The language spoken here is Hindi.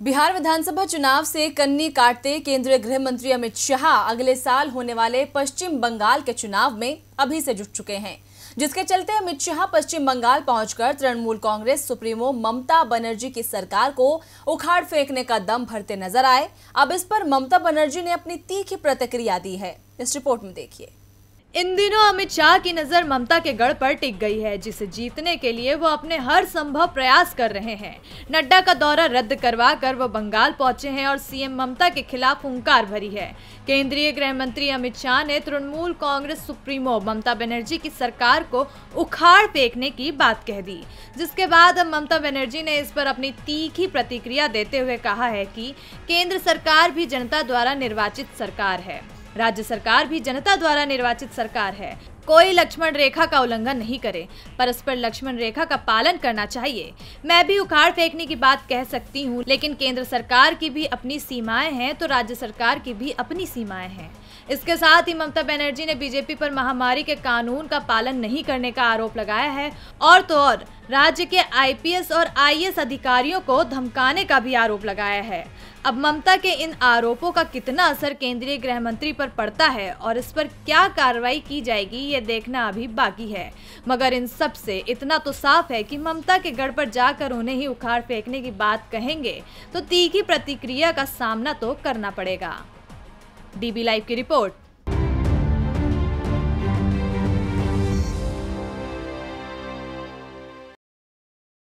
बिहार विधानसभा चुनाव से कन्नी काटते केंद्रीय गृह मंत्री अमित शाह अगले साल होने वाले पश्चिम बंगाल के चुनाव में अभी से जुट चुके हैं, जिसके चलते अमित शाह पश्चिम बंगाल पहुंचकर तृणमूल कांग्रेस, सुप्रीमो ममता बनर्जी की सरकार को उखाड़ फेंकने का दम भरते नज़र आए। अब इस पर ममता बनर्जी ने अपनी तीखी प्रतिक्रिया दी है। इस रिपोर्ट में देखिए। इन दिनों अमित शाह की नज़र ममता के गढ़ पर टिक गई है, जिसे जीतने के लिए वो अपने हर संभव प्रयास कर रहे हैं। नड्डा का दौरा रद्द करवा कर वो बंगाल पहुँचे हैं और सीएम ममता के खिलाफ हुंकार भरी है। केंद्रीय गृह मंत्री अमित शाह ने तृणमूल कांग्रेस सुप्रीमो ममता बनर्जी की सरकार को उखाड़ फेंकने की बात कह दी, जिसके बाद अब ममता बनर्जी ने इस पर अपनी तीखी प्रतिक्रिया देते हुए कहा है कि केंद्र सरकार भी जनता द्वारा निर्वाचित सरकार है। राज्य सरकार भी जनता द्वारा निर्वाचित सरकार है। कोई लक्ष्मण रेखा का उल्लंघन नहीं करे। परस्पर लक्ष्मण रेखा का पालन करना चाहिए। मैं भी उखाड़ फेंकने की बात कह सकती हूँ, लेकिन केंद्र सरकार की भी अपनी सीमाएँ हैं तो राज्य सरकार की भी अपनी सीमाएँ हैं। इसके साथ ही ममता बनर्जी ने बीजेपी पर महामारी के कानून का पालन नहीं करने का आरोप लगाया है, और तो और। राज्य के आईपीएस और आईएएस अधिकारियों को धमकाने का भी आरोप लगाया है। अब ममता के इन आरोपों का कितना असर केंद्रीय गृह मंत्री पर पड़ता है और इस पर क्या कार्रवाई की जाएगी, ये देखना अभी बाकी है। मगर इन सबसे इतना तो साफ़ है कि ममता के गढ़ पर जाकर उन्हें ही उखाड़ फेंकने की बात कहेंगे तो तीखी प्रतिक्रिया का सामना तो करना पड़ेगा। डीबी लाइव की रिपोर्ट।